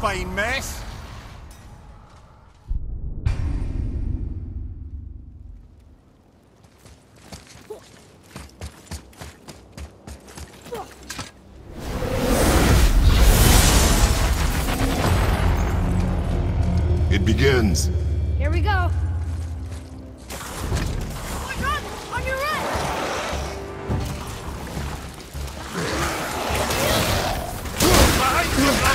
fine mess. It begins. Here we go. Behind you!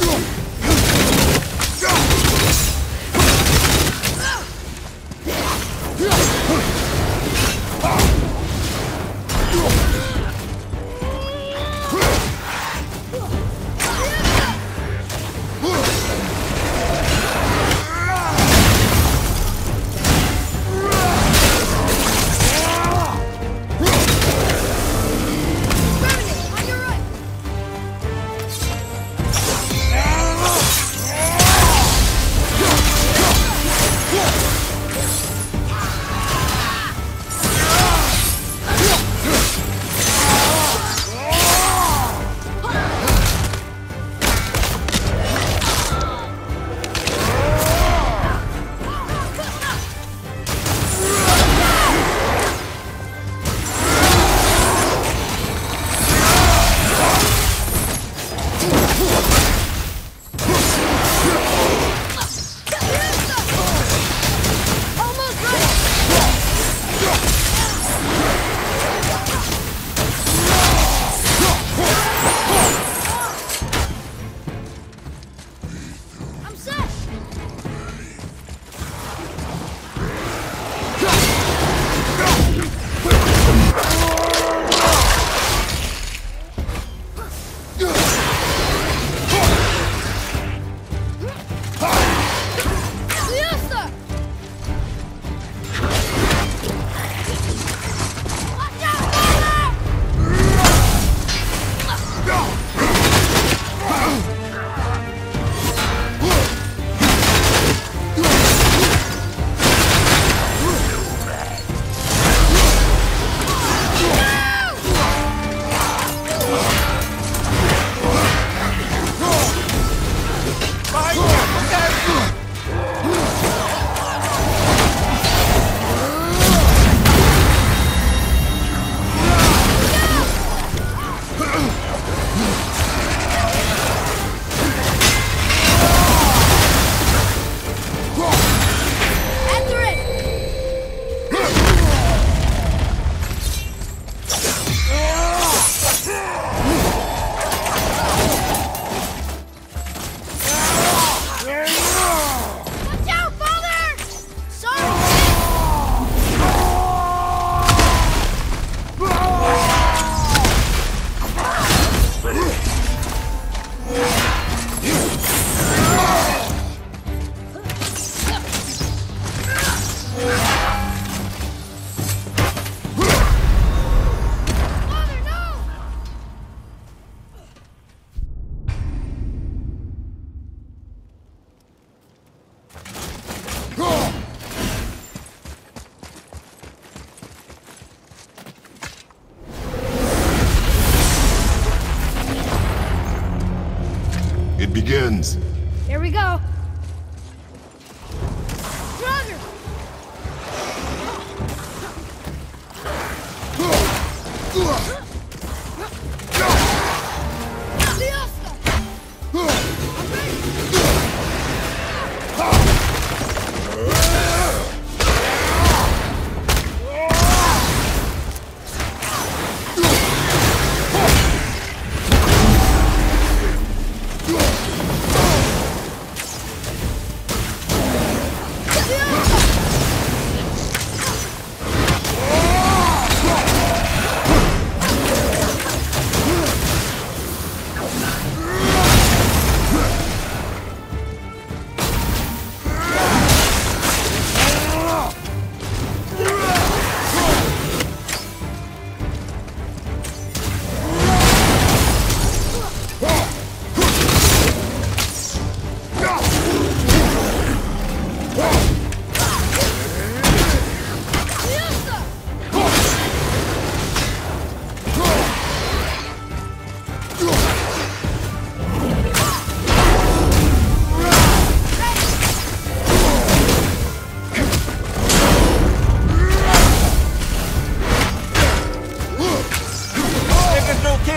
Revenant,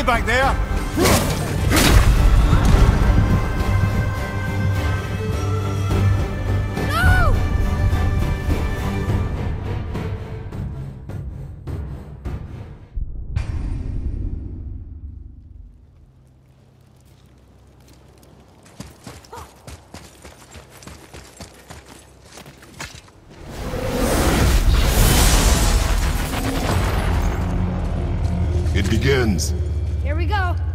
Back there? No! It begins. Here we go.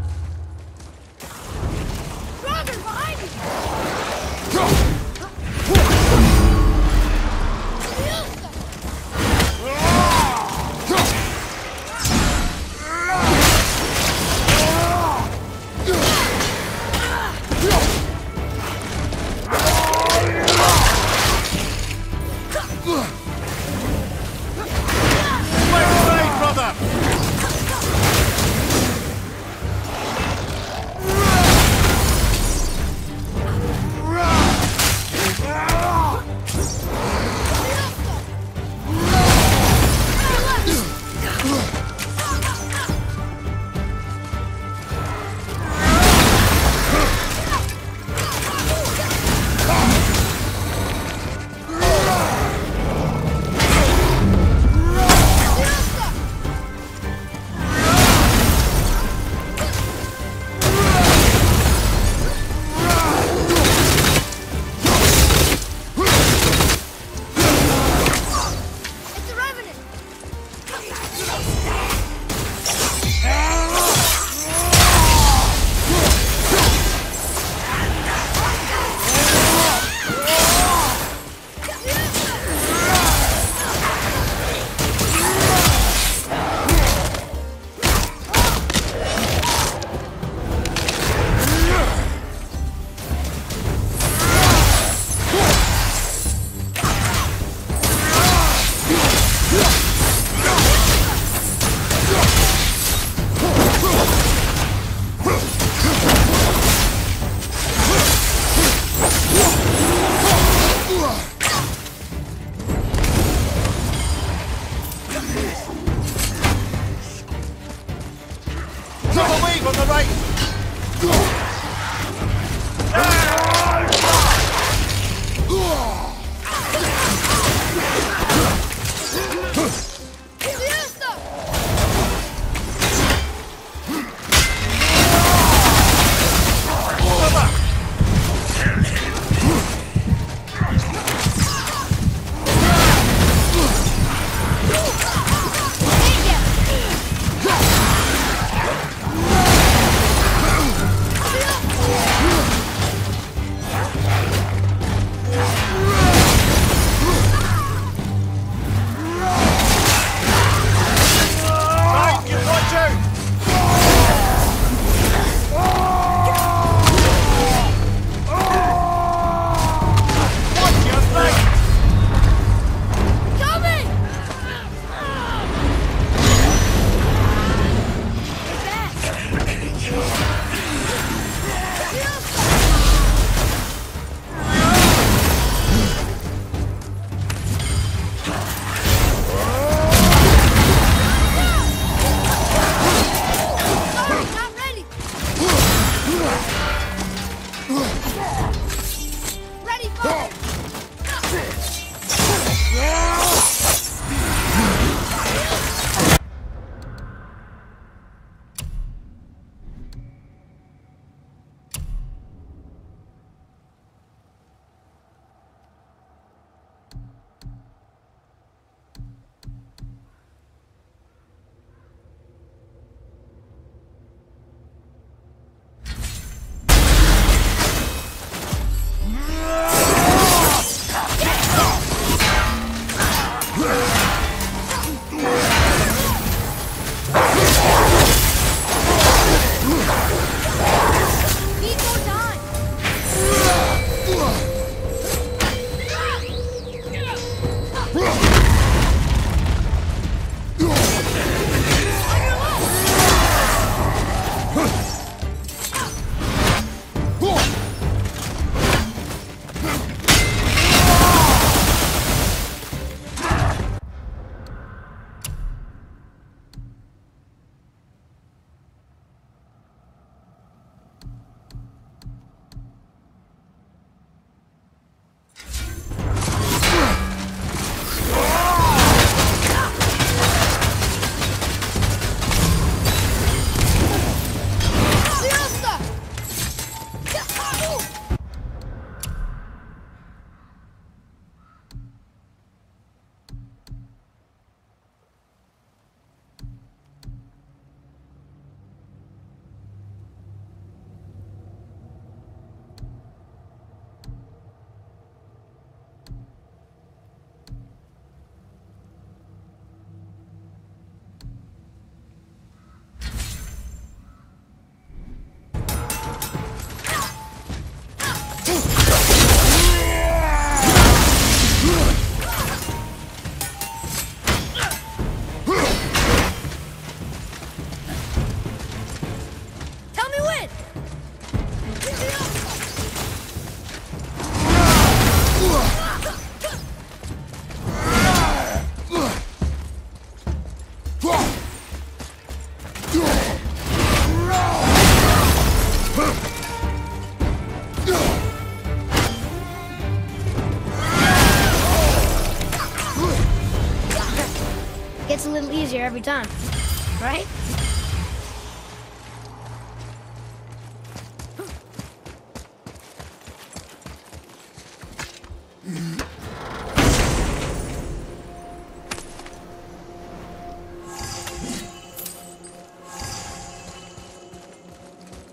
Right?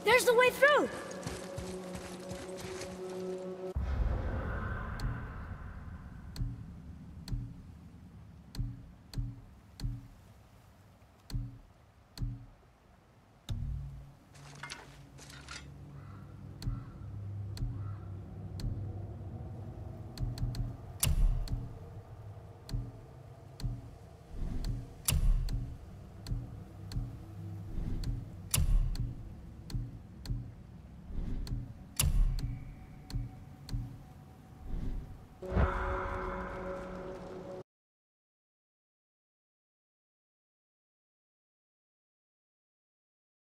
There's the way through.